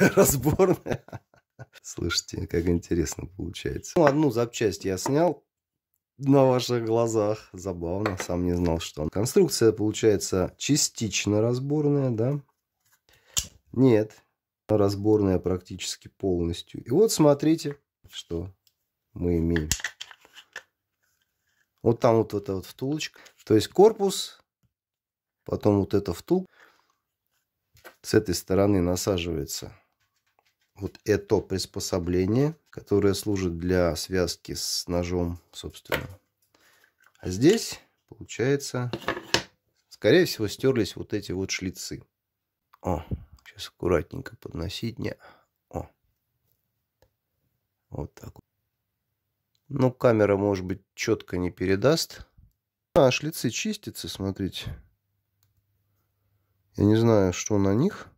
разборная. Слушайте, как интересно получается. Ну, одну запчасть я снял на ваших глазах. Забавно, сам не знал, что он. Конструкция получается частично разборная, да? Нет, разборная практически полностью. И вот смотрите, что мы имеем. Вот там вот эта вот втулочка. То есть корпус, потом вот эта втулка. С этой стороны насаживается вот это приспособление, которое служит для связки с ножом, собственно. А здесь, получается, скорее всего, стерлись вот эти вот шлицы. О, сейчас аккуратненько подносить. Не. О. Вот так вот. Ну, камера, может быть, четко не передаст. А, шлицы чистятся, смотрите. Я не знаю, что на них.